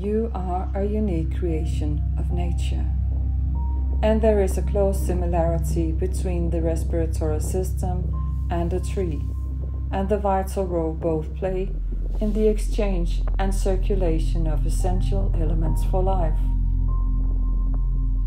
You are a unique creation of nature. And there is a close similarity between the respiratory system and a tree, and the vital role both play in the exchange and circulation of essential elements for life.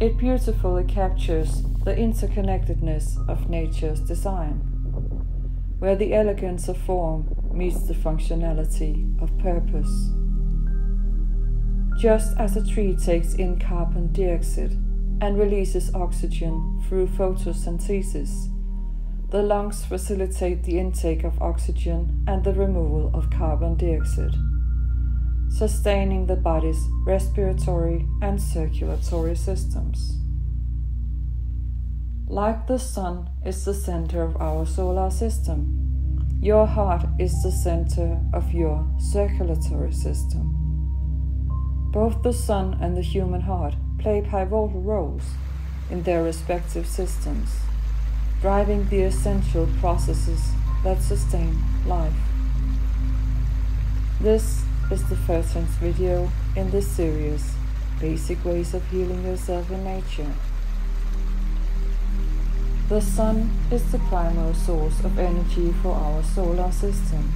It beautifully captures the interconnectedness of nature's design, where the elegance of form meets the functionality of purpose. Just as a tree takes in carbon dioxide and releases oxygen through photosynthesis, the lungs facilitate the intake of oxygen and the removal of carbon dioxide, sustaining the body's respiratory and circulatory systems. Like the sun is the center of our solar system, your heart is the center of your circulatory system. Both the sun and the human heart play pivotal roles in their respective systems, driving the essential processes that sustain life. This is the 13th video in this series, Basic Ways of Healing Yourself in Nature. The sun is the primary source of energy for our solar system,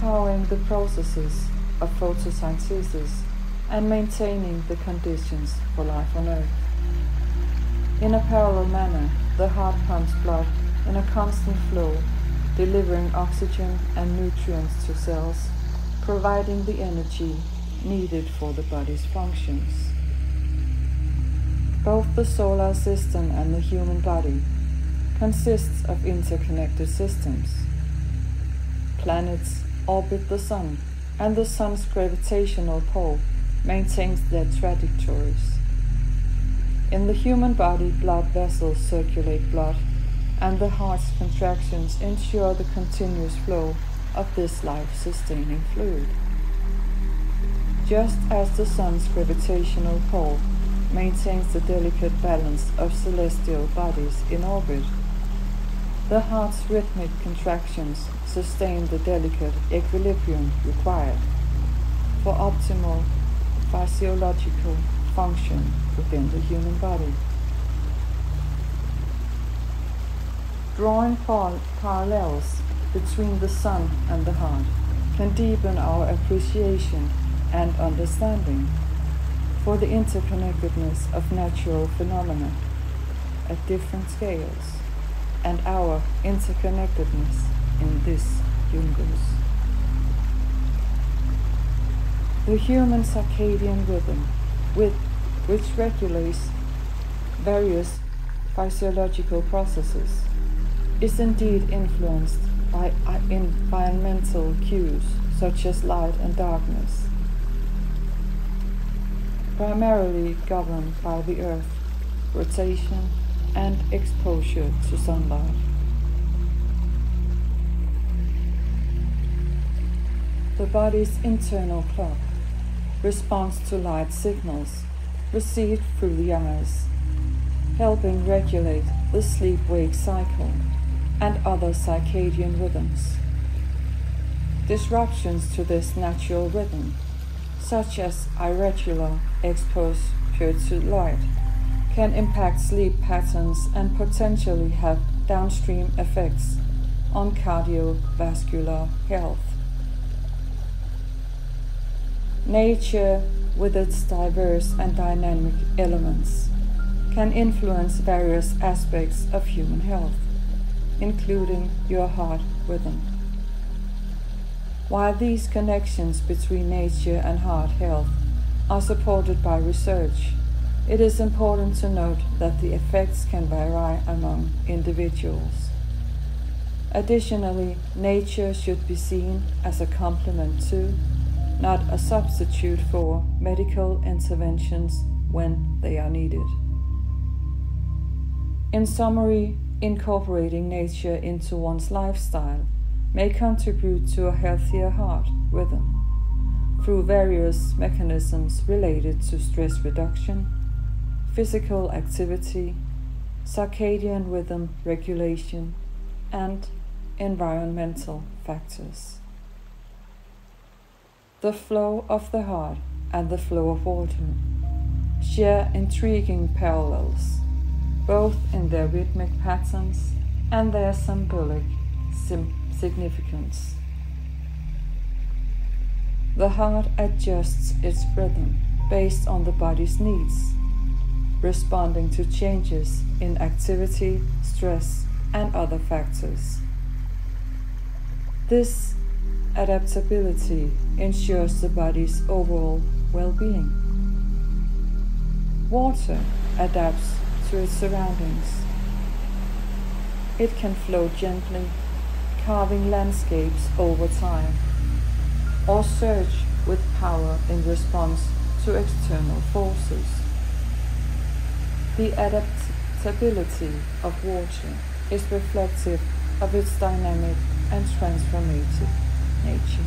powering the processes of photosynthesis and maintaining the conditions for life on Earth. In a parallel manner, the heart pumps blood in a constant flow, delivering oxygen and nutrients to cells, providing the energy needed for the body's functions. Both the solar system and the human body consists of interconnected systems. Planets orbit the sun, and the sun's gravitational pull maintains their trajectories. In the human body, blood vessels circulate blood, and the heart's contractions ensure the continuous flow of this life sustaining fluid. Just as the sun's gravitational pull maintains the delicate balance of celestial bodies in orbit. The heart's rhythmic contractions sustain the delicate equilibrium required for optimal physiological function within the human body. Drawing par- parallels between the sun and the heart can deepen our appreciation and understanding for the interconnectedness of natural phenomena at different scales and our interconnectedness in this universe. The human circadian rhythm, with, which regulates various physiological processes, is indeed influenced by environmental cues such as light and darkness primarily governed by the Earth, rotation, and exposure to sunlight. The body's internal clock responds to light signals received through the eyes, helping regulate the sleep wake cycle and other circadian rhythms. Disruptions to this natural rhythm such as irregular exposure to light, can impact sleep patterns and potentially have downstream effects on cardiovascular health. Nature, with its diverse and dynamic elements, can influence various aspects of human health, including your heart rhythm. While these connections between nature and heart health are supported by research, it is important to note that the effects can vary among individuals. Additionally, nature should be seen as a complement to, not a substitute for, medical interventions when they are needed. In summary, incorporating nature into one's lifestyle may contribute to a healthier heart rhythm through various mechanisms related to stress reduction, physical activity, circadian rhythm regulation, and environmental factors. The flow of the heart and the flow of water share intriguing parallels, both in their rhythmic patterns and their symbolic sim- significance. The heart adjusts its rhythm based on the body's needs, responding to changes in activity, stress, and other factors. This adaptability ensures the body's overall well being. Water adapts to its surroundings. It can flow gently, carving landscapes over time, or surge with power in response to external forces. The adaptability of water is reflective of its dynamic and transformative nature.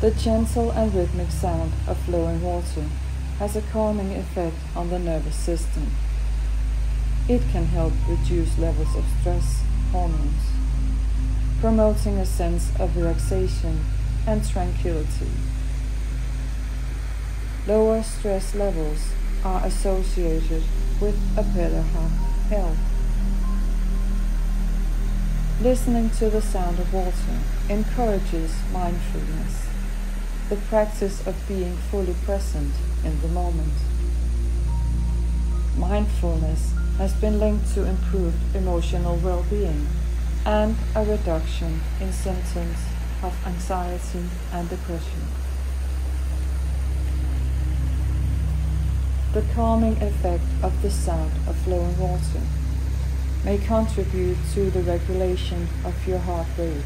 The gentle and rhythmic sound of flowing water has a calming effect on the nervous system. It can help reduce levels of stress hormones, promoting a sense of relaxation and tranquility. Lower stress levels are associated with a better health. Listening to the sound of water encourages mindfulness, the practice of being fully present in the moment. Mindfulness has been linked to improved emotional well being and a reduction in symptoms of anxiety and depression. The calming effect of the sound of flowing water may contribute to the regulation of your heart rate.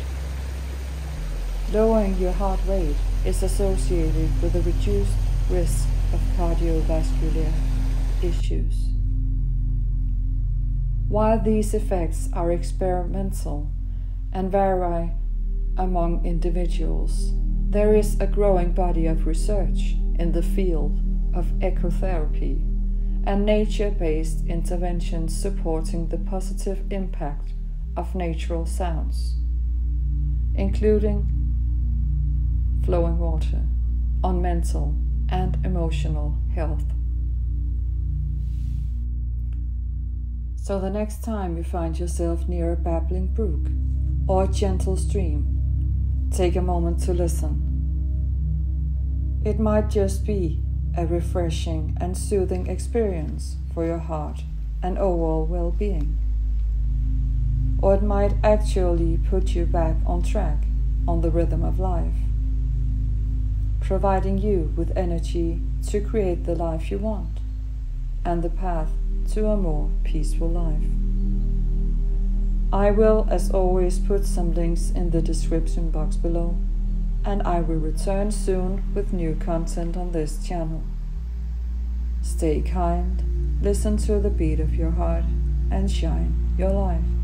Lowering your heart rate is associated with a reduced risk of cardiovascular issues. While these effects are experimental and vary among individuals, there is a growing body of research in the field of ecotherapy and nature based interventions supporting the positive impact of natural sounds, including flowing water, on mental and emotional health. So, the next time you find yourself near a babbling brook or a gentle stream, take a moment to listen. It might just be a refreshing and soothing experience for your heart and overall well being. Or it might actually put you back on track on the rhythm of life, providing you with energy to create the life you want and the path to a more peaceful life. I will, as always, put some links in the description box below and I will return soon with new content on this channel. Stay kind, listen to the beat of your heart, and shine your life.